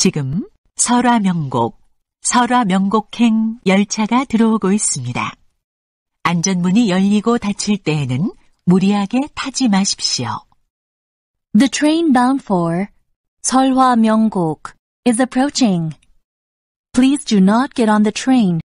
지금 설화명곡, 설화명곡행 열차가 들어오고 있습니다. 안전문이 열리고 닫힐 때에는 무리하게 타지 마십시오. The train bound for 설화 명곡 is approaching. Please do not get on the train